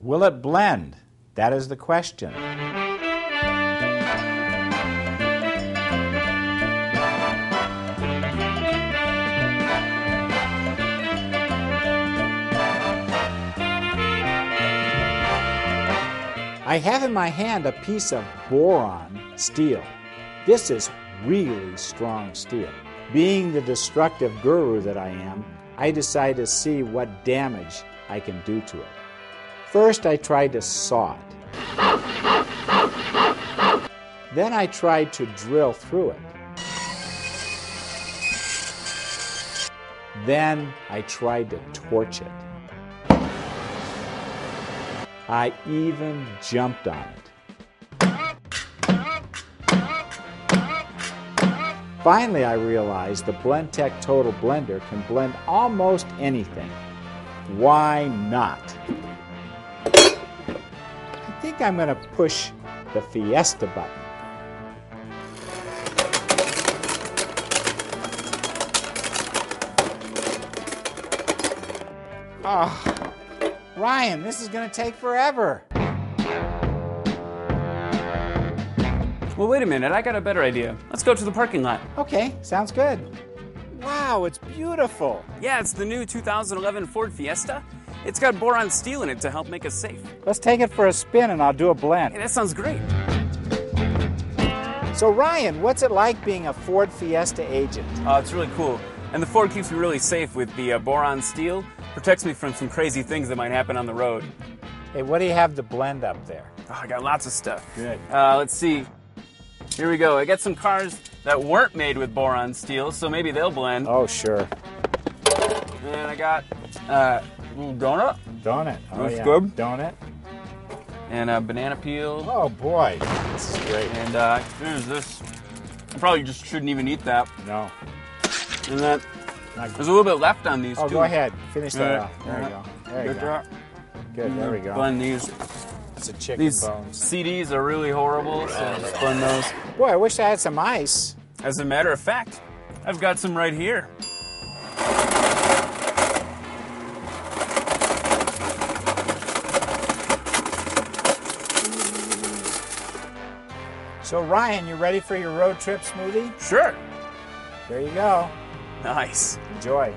Will it blend? That is the question. I have in my hand a piece of boron steel. This is really strong steel. Being the destructive guru that I am, I decide to see what damage I can do to it. First, I tried to saw it. Then I tried to drill through it. Then I tried to torch it. I even jumped on it. Finally, I realized the Blendtec Total Blender can blend almost anything. Why not? I think I'm going to push the Fiesta button. Ah. Ryan, this is going to take forever. Well, wait a minute. I got a better idea. Let's go to the parking lot. Okay, sounds good. Wow, it's beautiful. Yeah, it's the new 2011 Ford Fiesta. It's got boron steel in it to help make us safe. Let's take it for a spin and I'll do a blend. Hey, that sounds great. So, Ryan, what's it like being a Ford Fiesta agent? Uh, it's really cool. And the Ford keeps me really safe with the uh, boron steel. Protects me from some crazy things that might happen on the road. Hey, what do you have to blend up there? Oh, I got lots of stuff. Good. Uh, let's see. Here we go. I got some cars that weren't made with boron steel, so maybe they'll blend. Oh, sure. And then I got uh, little donut Donut. Oh, That's yeah. good. Donut. and a banana peel. Oh, boy. This is great. And uh, there's this. I probably just shouldn't even eat that. No. And then there's a little bit left on these Oh, too. go ahead. Finish that Yeah. off. There you go. There you Good go. job. Good. There we go. Blend these. It's a chicken These bones. CDs are really horrible, so just blend those. Boy, I wish I had some ice. As a matter of fact, I've got some right here. So, Ryan, you ready for your road trip smoothie? Sure. There you go. Nice. Enjoy.